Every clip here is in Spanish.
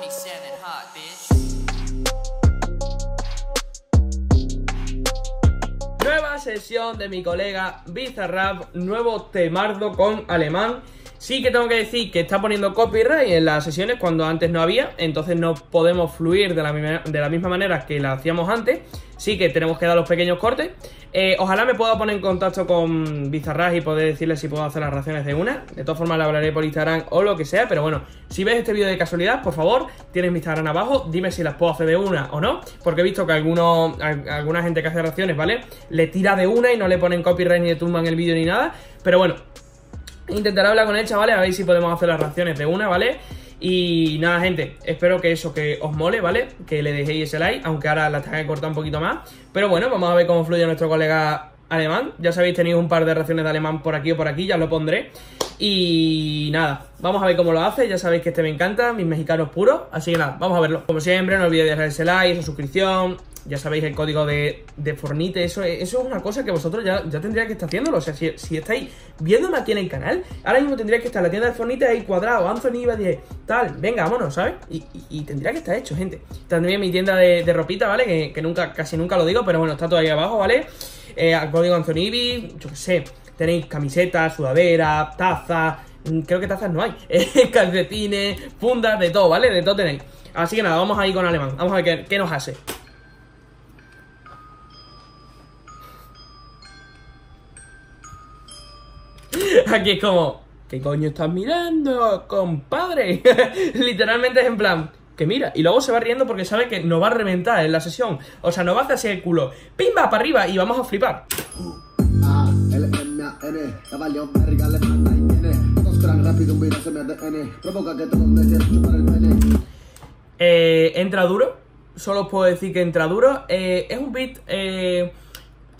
27 hot, bitch. Nueva sesión de mi colega Bizarrap, nuevo temardo con alemán. Sí que tengo que decir que está poniendo copyright en las sesiones cuando antes no había, entonces no podemos fluir de la, misma, manera que la hacíamos antes. Sí que tenemos que dar los pequeños cortes. Eh, ojalá me pueda poner en contacto con Bizarrap y poder decirle si puedo hacer las reacciones de una. De todas formas, le hablaré por Instagram o lo que sea. Pero bueno, si ves este vídeo de casualidad, por favor, tienes mi Instagram abajo. Dime si las puedo hacer de una o no. Porque he visto que algunos, alguna gente que hace reacciones, ¿vale? Le tira de una y no le ponen copyright ni le tumban el vídeo ni nada. Pero bueno, Intentaré hablar con él, chavales, a ver si podemos hacer las reacciones de una, ¿vale? Y nada, gente, espero que eso que os mole, ¿vale? Que le dejéis ese like, aunque ahora la tenga que un poquito más. Pero bueno, vamos a ver cómo fluye nuestro colega alemán. Ya sabéis, tenéis un par de reacciones de alemán por aquí o por aquí, ya lo pondré. Y nada, vamos a ver cómo lo hace. Ya sabéis que este me encanta, mis mexicanos puros. Así que nada, vamos a verlo. Como siempre, no olvidéis dejar ese like, esa suscripción, ya sabéis el código de, de Fornite, eso, eso es una cosa que vosotros ya, ya que estar haciéndolo. O sea, si, si, estáis viéndome aquí en el canal, ahora mismo tendría que estar la tienda de Fornite ahí cuadrado, Anthony iba 10, tal, venga, vámonos, ¿sabes? Y, tendría que estar hecho, gente. También mi tienda de, ropita, ¿vale? Que, nunca, casi nunca lo digo, pero bueno, está todo ahí abajo, ¿vale? Eh, código Anthony yo qué sé, tenéis camisetas, sudaderas, tazas, mm, creo que tazas no hay, calcetines, fundas, de todo, ¿vale? De todo tenéis. Así que nada, vamos ahí con alemán, vamos a ver qué, qué nos hace. Aquí es como, ¿qué coño estás mirando, compadre? Literalmente es en plan, que mira, y luego se va riendo porque sabe que nos va a reventar en la sesión. O sea, nos va a hacer así el culo. ¡Pimba! Para arriba y vamos a flipar. Eh, entra duro, solo os puedo decir que entra duro. Eh, es un beat eh,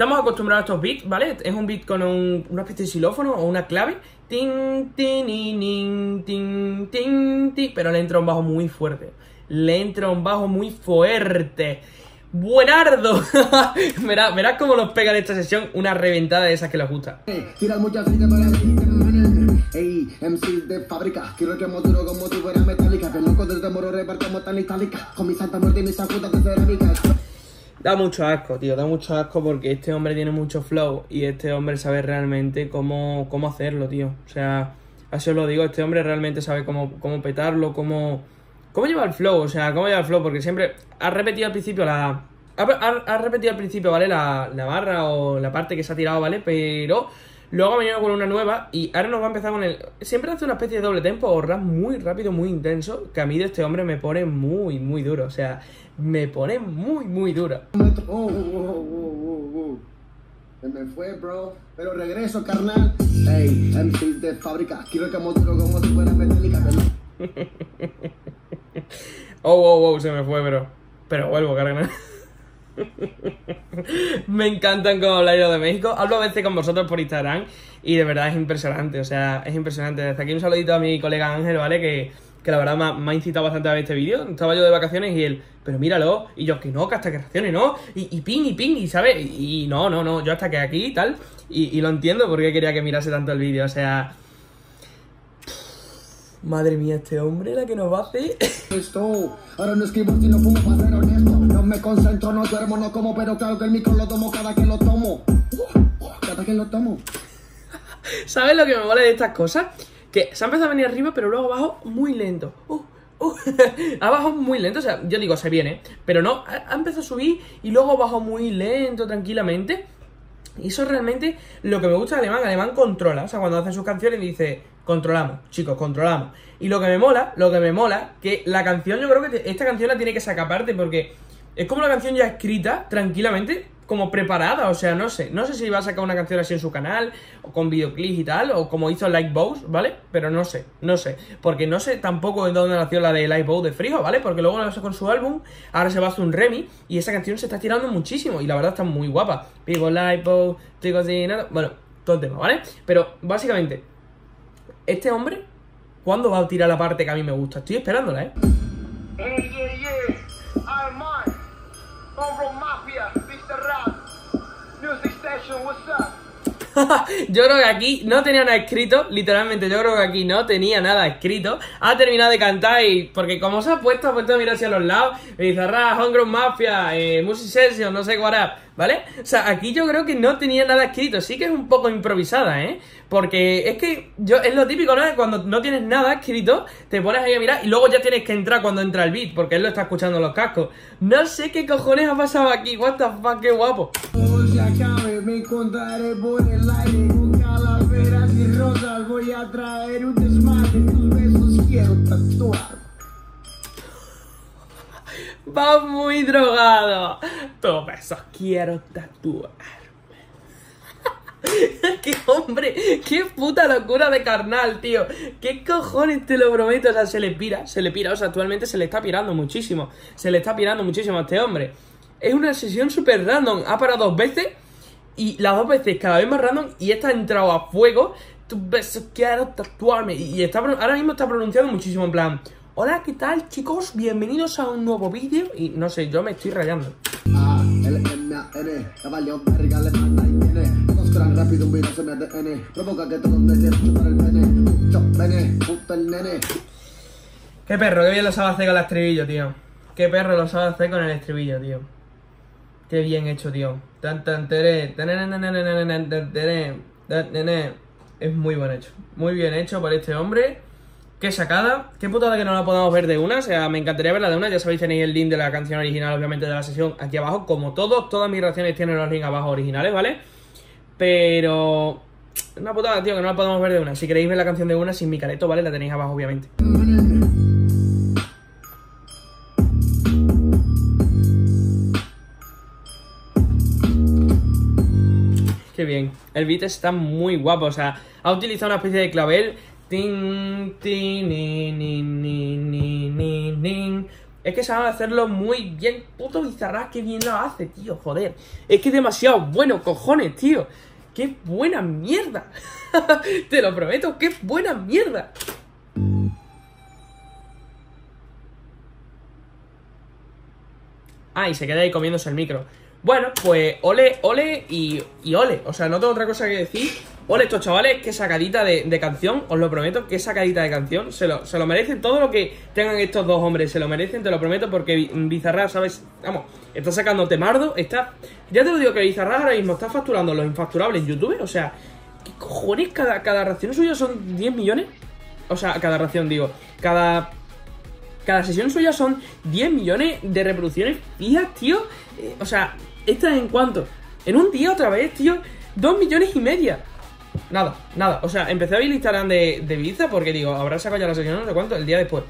Estamos acostumbrados a estos beats, ¿vale? Es un beat con un, una especie de xilófono o una clave. Tin, tin, tin, tin, tin, tin, pero le entra un bajo muy fuerte. Le entra un bajo muy fuerte. ¡Buenardo! verás, verás cómo nos pega en esta sesión una reventada de esas que les gusta. Ey, MC de fábrica, quiero que duro como si fuera metálica, que loco desde moro repartamos tan itálica, con mi santa muerte y mis ajudas de cerámica. Da mucho asco, tío, da mucho asco porque este hombre tiene mucho flow y este hombre sabe realmente cómo, cómo hacerlo, tío. O sea, así os lo digo, este hombre realmente sabe cómo, cómo petarlo, cómo, cómo lleva el flow, o sea, cómo lleva el flow, porque siempre ha repetido al principio la... Ha, repetido al principio, ¿vale? La, la barra o la parte que se ha tirado, ¿vale? Pero Luego ha venido con una nueva y ahora nos va a empezar con el... Siempre hace una especie de doble tempo o rap muy rápido, muy intenso, que a mí de este hombre me pone muy, muy duro. O sea, me pone muy, muy duro. Se me fue, bro. Pero regreso, carnal. Ey, MC de fábrica. Quiero que duro como si fuera metálica. oh, oh, oh, se me fue, bro. Pero vuelvo, carnal. Me encantan como habláis de México. Hablo a veces con vosotros por Instagram y de verdad es impresionante. O sea, es impresionante. Desde aquí un saludito a mi colega Ángel, ¿vale? Que, que la verdad me ha, incitado bastante a ver este vídeo. Estaba yo de vacaciones y él, pero míralo. Y yo, que no, que hasta que reaccione, ¿no? Y, ping, y ping, y ¿sabes? Y, no, no, no. Yo hasta que aquí y tal. Y, lo entiendo porque quería que mirase tanto el vídeo. O sea. Madre mía, este hombre la que nos va a hacer. Esto, ahora no escribo si no honesto. No me concentro, no duermo, no como, pero claro que el micro lo tomo cada que lo tomo. Cada que lo tomo. ¿Sabes lo que me vale de estas cosas? Que se ha empezado a venir arriba, pero luego abajo muy lento. Uh, uh. abajo muy lento, o sea, yo digo, se viene, pero no, ha, empezado a subir y luego abajo muy lento, tranquilamente. Y eso es realmente lo que me gusta de Alemán. Alemán controla. O sea, cuando hace sus canciones dice, controlamos, chicos, controlamos. Y lo que me mola, lo que me mola, que la canción, yo creo que esta canción la tiene que sacar aparte porque es como la canción ya escrita, tranquilamente, como preparada, o sea, no sé, no sé si va a sacar una canción así en su canal, o con videoclips y tal, o como hizo Like Bows, ¿vale? Pero no sé, no sé, porque no sé tampoco de dónde nació la de Like Bows de Frijo, ¿vale? Porque luego hace con su álbum, ahora se va a hacer un remi, y esa canción se está tirando muchísimo, y la verdad está muy guapa. Like Bows, chicos y nada, bueno, todo el tema, ¿vale? Pero básicamente, este hombre, ¿cuándo va a tirar la parte que a mí me gusta? Estoy esperándola, ¿eh? Mafia, Mr. Rap. Music Station, what's up? yo creo que aquí no tenía nada escrito, literalmente yo creo que aquí no tenía nada escrito. Ha terminado de cantar y porque como se ha puesto, ha puesto a mirar hacia los lados, Bizarra, Homegrown Mafia, eh, Music Session, no sé cuál era, ¿vale? O sea, aquí yo creo que no tenía nada escrito, sí que es un poco improvisada, ¿eh? Porque es que yo es lo típico, ¿no? Cuando no tienes nada escrito, te pones ahí a mirar y luego ya tienes que entrar cuando entra el beat, porque él lo está escuchando en los cascos. No sé qué cojones ha pasado aquí, what the fuck, qué guapo me encontraré por el aire con calaveras y rosas. Voy a traer un desmadre, tus besos quiero tatuar. Va muy drogado. Tus besos quiero tatuar. qué hombre, qué puta locura de carnal, tío. Qué cojones, te lo prometo. O sea, se le pira, se le pira. O sea, actualmente se le está pirando muchísimo. Se le está pirando muchísimo a este hombre es una sesión súper random. Ha parado dos veces y las dos veces cada vez más random y esta ha entrado a fuego. Tus besos quiero tatuarme. Y está, ahora mismo está pronunciando muchísimo en plan. Hola, ¿qué tal chicos? Bienvenidos a un nuevo vídeo. Y no sé, yo me estoy rayando. Qué perro, qué bien lo sabe hacer con el estribillo, tío Qué perro lo sabe hacer con el estribillo, tío Qué bien hecho, Dios. Tan tan tere. Es muy buen hecho. Muy bien hecho para este hombre. Qué sacada. Qué putada que no la podamos ver de una. O sea, me encantaría verla de una. Ya sabéis, tenéis el link de la canción original, obviamente, de la sesión aquí abajo. Como todos, todas mis reacciones tienen los links abajo originales, ¿vale? Pero... Una putada, tío, que no la podemos ver de una. Si queréis ver la canción de una sin mi careto, ¿vale? La tenéis abajo, obviamente. Bien. El beat está muy guapo. O sea, ha utilizado una especie de clavel. Es que sabe hacerlo muy bien. Puto Bizarrap, qué bien lo hace, tío. Joder. Es que es demasiado bueno, cojones, tío. ¡Qué buena mierda! Te lo prometo, qué buena mierda. Ah, y se queda ahí comiéndose el micro. Bueno, pues ole, ole y, ole. O sea, no tengo otra cosa que decir. Ole, estos chavales, qué sacadita de, canción, os lo prometo, qué sacadita de canción. Se lo, se lo merecen todo lo que tengan estos dos hombres, se lo merecen, te lo prometo, porque Bi- Bizarrap, ¿sabes? Vamos, está sacando temardo, está. Ya te lo digo que Bizarrap ahora mismo está facturando los infacturables en YouTube, o sea, ¿qué cojones? Cada, cada ración suya son 10 millones. O sea, cada ración, digo, cada cada sesión suya son 10 millones de reproducciones fijas, tío. Eh, o sea, ¿esta en cuánto? En un día otra vez, tío. 2 millones y media. Nada, nada. O sea, empecé a ver el Instagram de, de porque digo, habrá sacado ya la sesión no sé cuánto, el día después.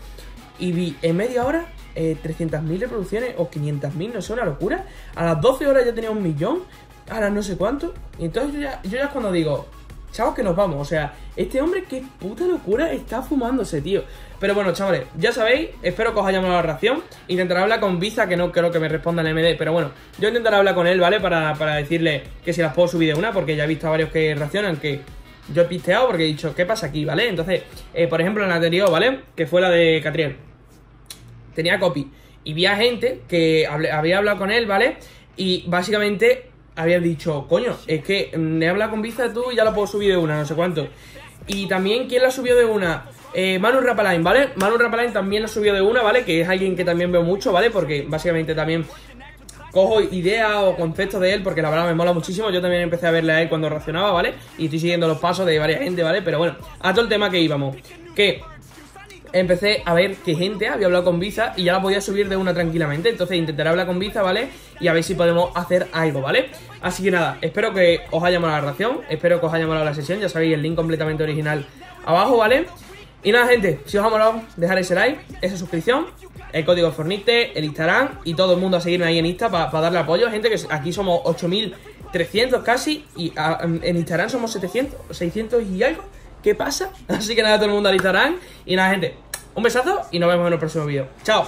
Y vi en media hora eh, 300.000 reproducciones o 500.000, no sé, una locura. A las 12 horas ya tenía un millón. A las no sé cuánto. Y entonces yo ya, yo ya es cuando digo, chavos, que nos vamos. O sea, este hombre, qué puta locura está fumándose, tío. Pero bueno, chavales, ya sabéis, espero que os haya llamado la reacción. Intentaré hablar con Visa, que no creo que me responda en MD, pero bueno, yo intentaré hablar con él, ¿vale? Para, para decirle que si las puedo subir de una, porque ya he visto a varios que reaccionan que yo he pisteado porque he dicho, ¿qué pasa aquí, ¿vale? Entonces, eh, por ejemplo, en la anterior, ¿vale? Que fue la de Catriel tenía copy. Y vi a gente que había hablado con él, ¿vale? Y básicamente había dicho, coño, es que mm, he hablado con Vista tú y ya lo puedo subir de una, no sé cuánto. Y también, ¿quién la subió de una? Eh, Manu Rapalain, ¿vale? Manu Rapalain también la subió de una, ¿vale? Que es alguien que también veo mucho, ¿vale? Porque básicamente también cojo ideas o conceptos de él porque la verdad me mola muchísimo. Yo también empecé a verle a él cuando reaccionaba, ¿vale? Y estoy siguiendo los pasos de varias gente, ¿vale? Pero bueno, a todo el tema que íbamos. Que empecé a ver que gente había hablado con Visa y ya la podía subir de una tranquilamente. Entonces intentaré hablar con Visa, ¿vale? Y a ver si podemos hacer algo, ¿vale? Así que nada, espero que os haya molado la reacción, espero que os haya molado la sesión, ya sabéis el link completamente original abajo, ¿vale? Y nada, gente, si os ha molado, dejar ese like, esa suscripción, el código Fornite, el Instagram y todo el mundo a seguirme ahí en Insta para darle apoyo. Gente, que aquí somos 8300 casi y ah, en Instagram somos 700, 600 y algo. ¿Qué pasa? Así que nada, todo el mundo al Instagram. Y nada, gente, un besazo y nos vemos en el próximo vídeo. Chao.